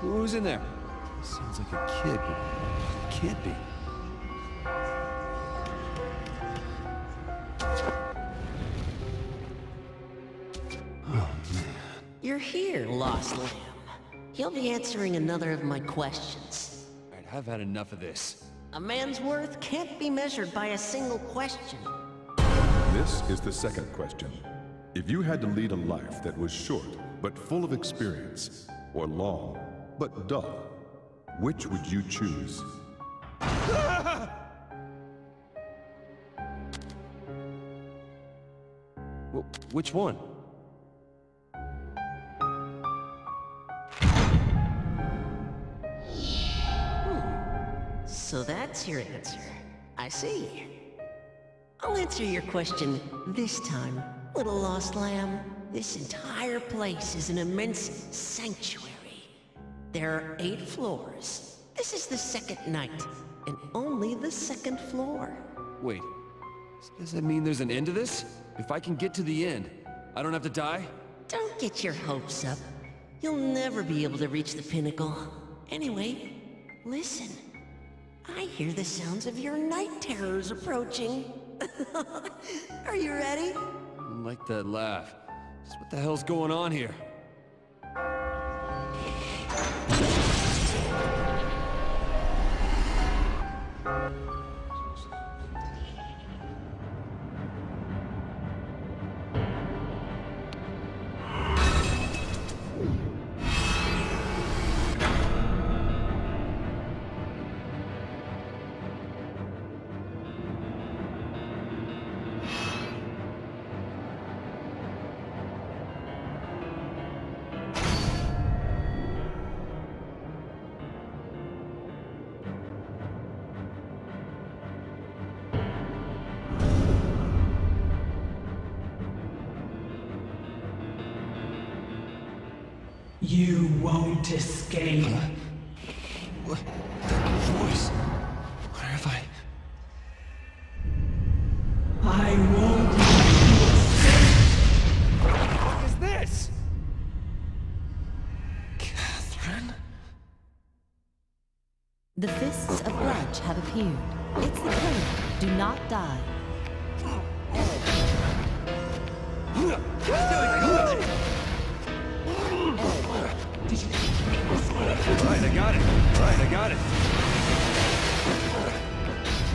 Who's in there? Sounds like a kid, but it can't be. Oh, man. You're here, Lost Lamb. You'll be answering another of my questions. Alright, I've had enough of this. A man's worth can't be measured by a single question. This is the second question. If you had to lead a life that was short but full of experience, or long but dull, which would you choose? Wh- which one? So that's your answer. I see. I'll answer your question this time, little lost lamb. This entire place is an immense sanctuary. There are eight floors. This is the second night, and only the second floor. Wait. Does that mean there's an end to this? If I can get to the end, I don't have to die? Don't get your hopes up. You'll never be able to reach the pinnacle. Anyway, listen. I hear the sounds of your night terrors approaching. Are you ready? I like that laugh. Just what the hell's going on here? You won't escape. What? That voice. Where have I? I won't. Escape! What is this? Catherine? The Fists of Grudge have appeared. It's the killer. Do not die. Right, I got it. Right, I got it.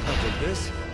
I'll this.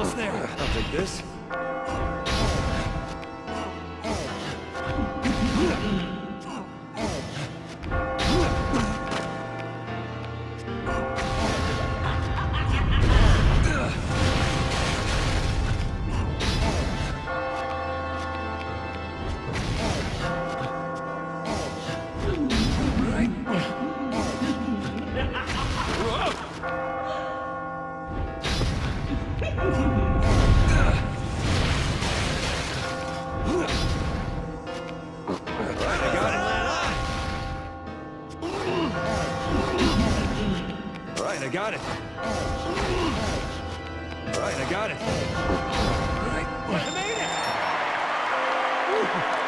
Almost there. I'll take this. Right, I got it. Right, I got it. Right, I made it. Don't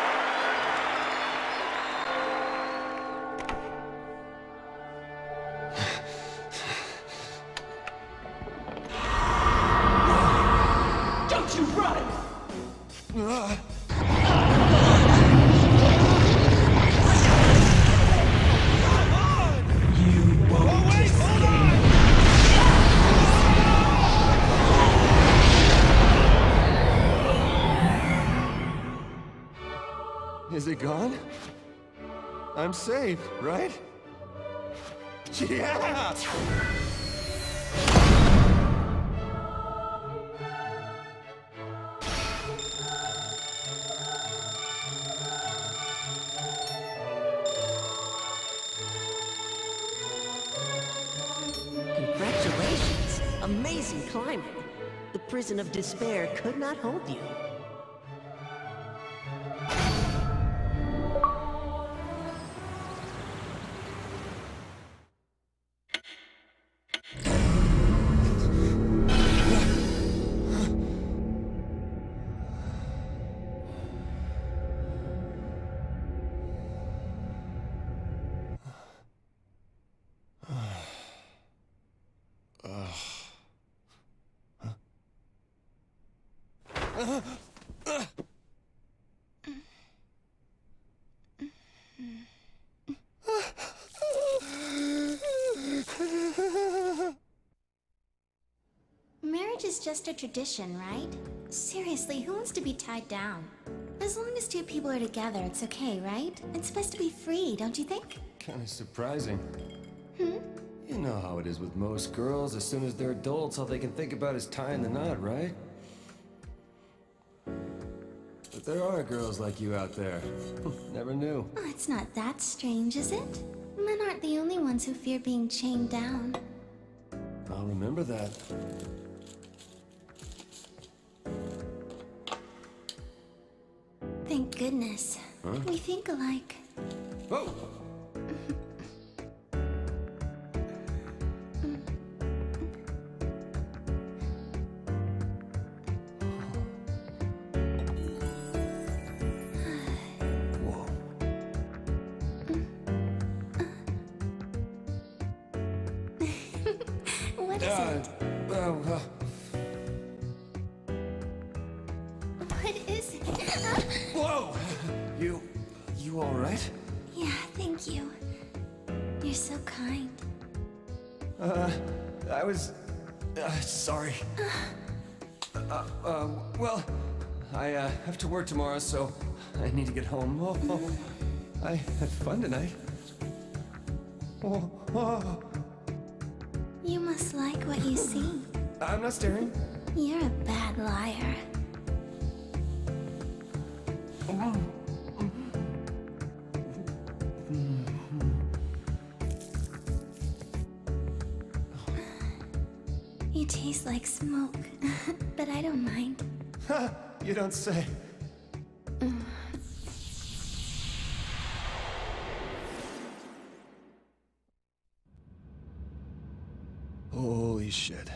I'm safe, right? Yeah! Congratulations! Amazing climbing! The prison of despair could not hold you. Marriage is just a tradition, right? Seriously, who wants to be tied down? As long as two people are together, it's okay, right? It's supposed to be free, don't you think? Kinda surprising. Hmm? You know how it is with most girls. As soon as they're adults, all they can think about is tying the knot, right? But there are girls like you out there. Never knew. Oh, it's not that strange, is it? Men aren't the only ones who fear being chained down. I'll remember that. Thank goodness. We think alike. Whoa. What is Uh, it? What is it? Whoa! You, you all right? yeah, thank you. You're so kind. Uh, I was, uh, sorry. Uh, uh, well, I, uh, have to work tomorrow, so I need to get home. Oh, oh. I had fun tonight. Oh, oh. You must like what you see. I'm not staring. You're a bad liar. You taste like smoke, but I don't mind. You don't say. Holy shit.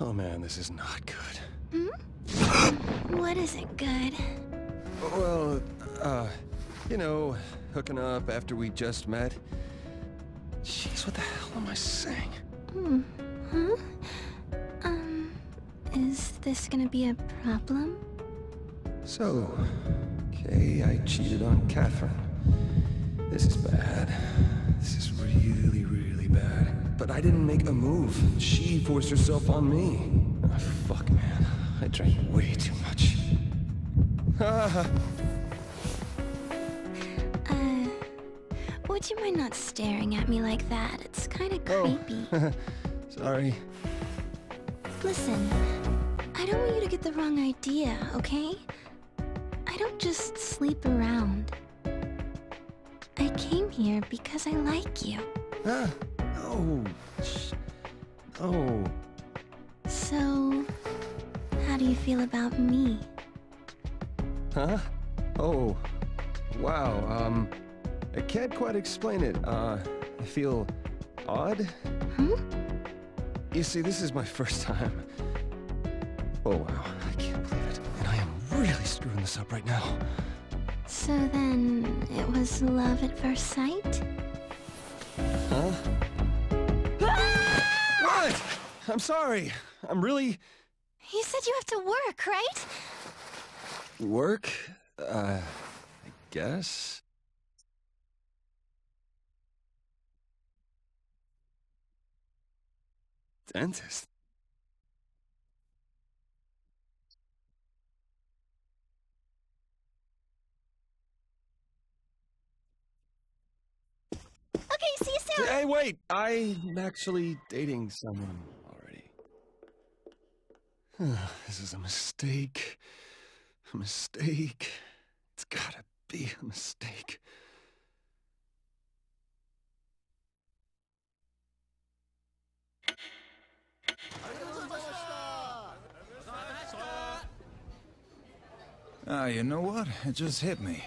Oh man, this is not good. Hmm? What isn't good? Well, uh, you know, hooking up after we just met. Jeez, what the hell am I saying? Hmm. Huh? Um, is this gonna be a problem? So, okay, I cheated on Katherine. This is bad. This is really, really bad. But I didn't make a move. She forced herself on me. Ah, fuck, man. I drank way too much. Ah, Uh, would you mind not staring at me like that? It's kinda creepy. Oh. creepy. sorry. Listen, I don't want you to get the wrong idea, okay? I don't just sleep around. I came here because I like you. Ah, no. Shh. No. So, how do you feel about me? Huh? Oh, wow. Um, I can't quite explain it. Uh, I feel odd. Huh? You see, this is my first time. Oh, wow. I can't believe it. And I am really screwing this up right now. So then, it was love at first sight? Huh? I'm sorry. I'm really... You said you have to work, right? Work? Uh, I guess? Dentist. Okay, see you soon. Hey, wait. I'm actually dating someone. this is a mistake. A mistake. It's gotta be a mistake. Ah, you know what? It just hit me.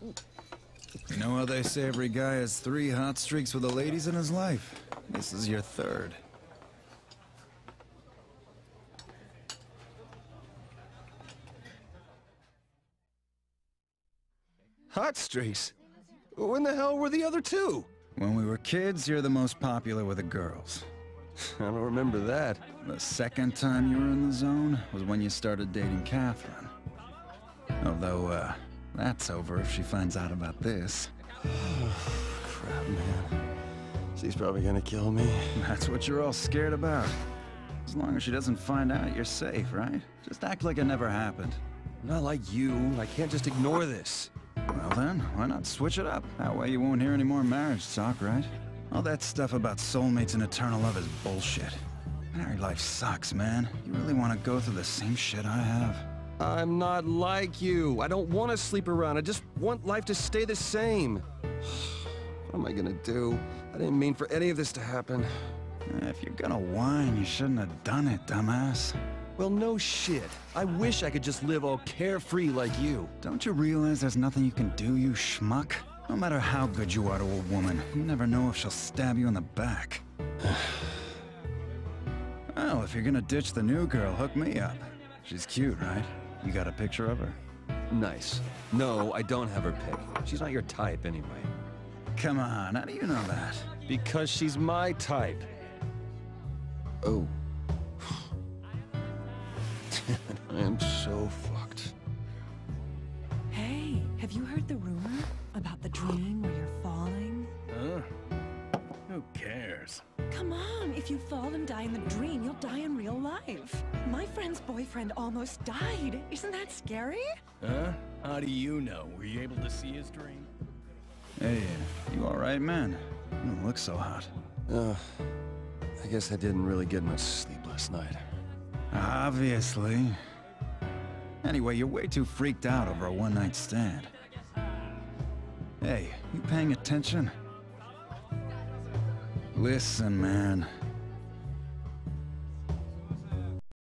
You know how they say every guy has three hot streaks with the ladies in his life? This is your third. Streaks? When the hell were the other two? When we were kids, you're the most popular with the girls. I don't remember that. The second time you were in the zone was when you started dating Katherine. Although, uh, that's over if she finds out about this. Crap, man. She's probably gonna kill me. That's what you're all scared about. As long as she doesn't find out, you're safe, right? Just act like it never happened. Not like you. I can't just ignore this. Well then, why not switch it up? That way you won't hear any more marriage talk, right? All that stuff about soulmates and eternal love is bullshit. Married life sucks, man. You really want to go through the same shit I have? I'm not like you. I don't want to sleep around. I just want life to stay the same. what am I gonna do? I didn't mean for any of this to happen. If you're gonna whine, you shouldn't have done it, dumbass. Well, no shit. I wish I could just live all carefree like you. Don't you realize there's nothing you can do, you schmuck? No matter how good you are to a woman, you never know if she'll stab you in the back. well, if you're gonna ditch the new girl, hook me up. She's cute, right? You got a picture of her? Nice. No, I don't have her pic. She's not your type anyway. Come on, how do you know that? Because she's my type. Oh. I am so fucked. Hey, have you heard the rumor about the dream where you're falling? Huh? Who cares? Come on, if you fall and die in the dream, you'll die in real life. My friend's boyfriend almost died. Isn't that scary? Huh? How do you know? Were you able to see his dream? Hey, you alright, man? You don't look so hot. Uh, I guess I didn't really get much sleep last night. Obviously. Anyway, you're way too freaked out over a one-night stand. Hey, you paying attention? Listen, man.